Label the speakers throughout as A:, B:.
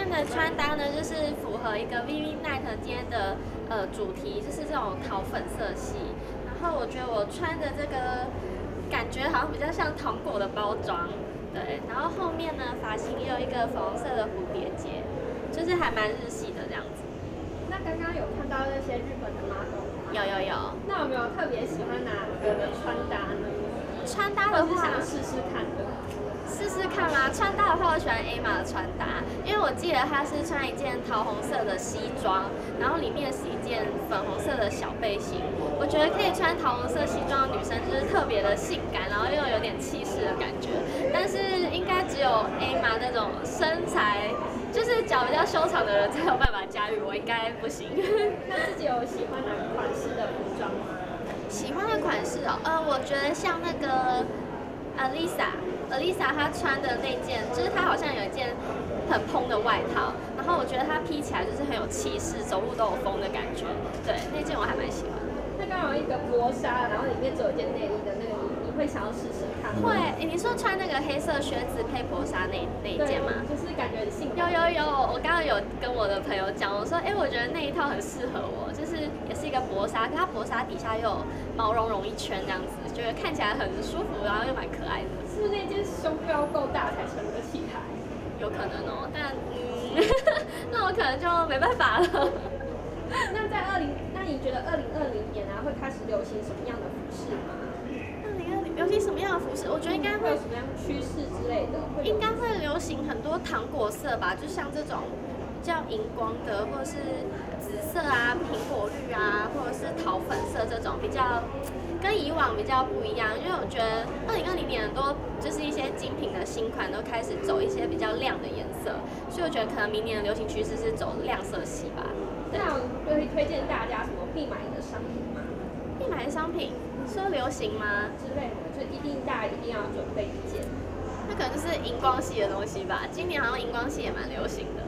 A: 天的穿搭呢，就是符合一个 Vivi Night 今天的呃主题，就是这种桃粉色系。然后我觉得我穿的这个感觉好像比较像糖果的包装，对。然后后面呢，发型也有一个粉红色的蝴蝶结，就是还蛮日系的这样子。
B: 那刚刚有看到那些日本的 model，
A: 有有有。
B: 那有没有特别喜欢哪个的穿搭呢？
A: 穿搭的话，
B: 想试试看的。
A: 试试看啊？穿搭的话，我喜欢 A 玛的穿搭，因为我记得她是穿一件桃红色的西装，然后里面是一件粉红色的小背心。我觉得可以穿桃红色西装的女生就是特别的性感，然后又有点气势的感觉。但是应该只有 A 玛那种身材，就是脚比较修长的人才有办法驾驭，我应该不行。
B: 那自己有喜欢哪个款式的服装吗？
A: 喜欢的款式哦，呃，我觉得像那个 Alisa。Alisa 她穿的那件，就是她好像有一件很蓬的外套，然后我觉得她披起来就是很有气势，走路都有风的感觉。对，那件我还蛮喜欢。
B: 的刚好一个薄纱，然后里面只有一件内衣的那个，你你会想要试试看吗？
A: 会，你说穿那个黑色靴子配薄纱那那一件吗？
B: 就是感觉很性
A: 感。有有有，我刚刚有跟我的朋友讲，我说，哎，我觉得那一套很适合我，就是也是一个薄纱，可它薄纱底下又有毛茸茸一圈这样子，觉得看起来很舒服，然后又蛮可爱的。
B: 是不是那件胸标够大才撑得起来，
A: 有可能哦，但嗯，那我可能就没办法了。
B: 那在二零，那你觉得二零二零年啊会开始流行什么样的服饰吗？
A: 二零二零流行什么样的服饰？我觉得应该会
B: 有什么样趋势之类的。
A: 应该会流行很多糖果色吧，就像这种比较荧光的，或者是紫色啊、苹果绿啊，或者是桃粉色这种比较。跟以往比较不一样，因为我觉得二零二零年很多就是一些精品的新款都开始走一些比较亮的颜色，所以我觉得可能明年的流行趋势是走亮色系吧。
B: 那会推荐大家什么必买的商品吗？
A: 必买的商品说流行吗
B: 之类的，就一定大家一定要准备一件。
A: 那可能就是荧光系的东西吧，今年好像荧光系也蛮流行的。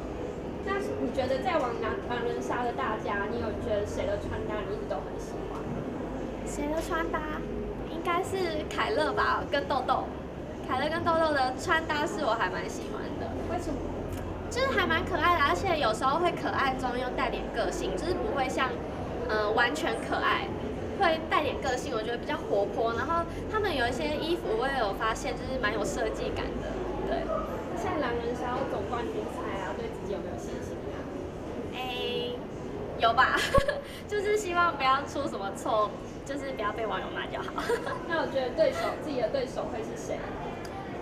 B: 那你觉得在往狼狼人杀的大家，你有觉得谁的穿搭你一直都很喜欢？
A: 谁的穿搭？应该是凯乐吧，跟豆豆。凯乐跟豆豆的穿搭是我还蛮喜欢的。
B: 为什么？
A: 就是还蛮可爱的，而且有时候会可爱中又带点个性，就是不会像，嗯，完全可爱，会带点个性。我觉得比较活泼。然后他们有一些衣服，我也有发现，就是蛮有设计感的。对。
B: 现在狼人杀要总冠军赛啊，对自己有没有信心啊？
A: 哎，有吧，就是希望不要出什么错。就是不要被网友骂就好。
B: 那我觉得对手自己的对手会是谁？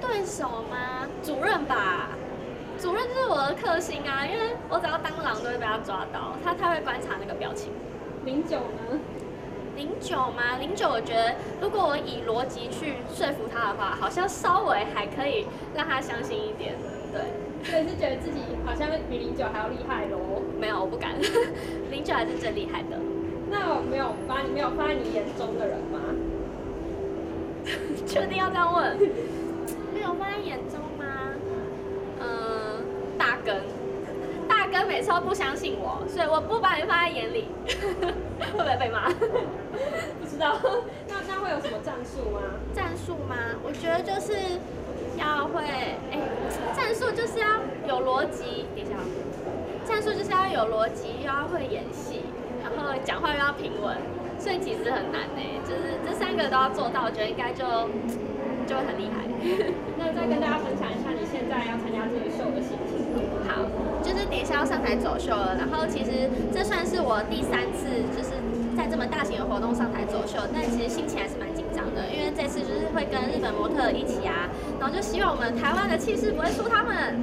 A: 对手吗？主任吧。主任就是我的克星啊，因为我只要当狼都会被他抓到，他他会观察那个表情。
B: 零九呢？
A: 零九吗？零九我觉得如果我以逻辑去说服他的话，好像稍微还可以让他相信一点。对。
B: 所以是觉得自己好像比零九还要厉害喽？
A: 没有，我不敢。零九还是最厉害的。
B: 那没有把你没有放在你眼中的人吗？
A: 确定要这样问？没有放在眼中吗？嗯，大根，大根每次都不相信我，所以我不把你放在眼里。会不会被骂？
B: 不知道。那那会有什么战术吗？
A: 战术吗？我觉得就是要会，哎，战术就是要有逻辑。等一下，战术就是要有逻辑，又要会演戏。然后讲话又要平稳，所以其实很难呢。就是这三个都要做到，我觉得应该就就会很厉害。
B: 那再跟大家分享一下你现在要参加这个秀的心情。
A: 好，就是等一下要上台走秀了。然后其实这算是我第三次，就是在这么大型的活动上台走秀，但其实心情还是蛮紧张因为这次就是会跟日本模特一起啊然后就希望我们台湾的气势不会输他们。